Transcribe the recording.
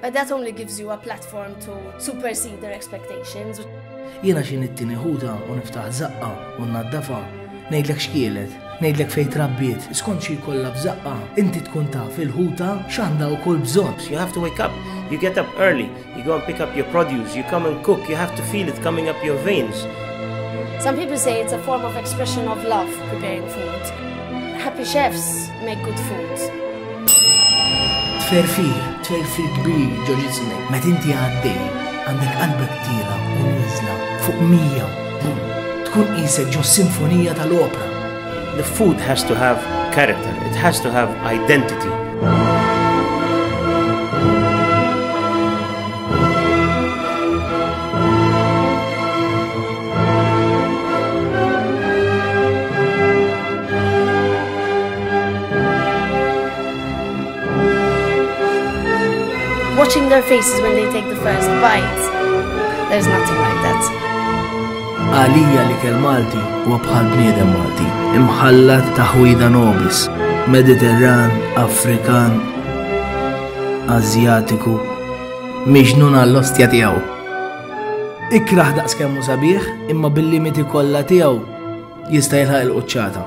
But that only gives you a platform to supersede their expectations. Jiena xi nittini ħuta u niftaħ zaqqa u naddafa, ngħidlek xkielet, ngħidlek fejn trabbiet, skont xi kollha b'żaqqa, inti tkun taf il-ħuta x'għandha wkoll bżonn. You have to wake up, you get up early, you go and pick up your produce, you come and cook, you have to feel it coming up your veins. Some people say it's a form of expression of love preparing food. Happy chefs Make good foods. Tferfir, tferfir kbir ġo ġismek. Meta inti għaddej, għandek qalbek tira u nizla fuq mija. Tkun qisek ġo sinfonija tal-opra. The food has to have character, it has to have identity. Watching their faces when they take the first bite, there's nothing like that. Għalija li kell Malti u bħal bniedem Malti, imħallat taħwida nobis, Mediterran, Afrikan, Azjatiku, miġnun għall-ostja tiegħu. Ikraħ daqs kemmu sabiħ imma bil-limiti kollha tiegħu jista' jilħaq il-quċċata.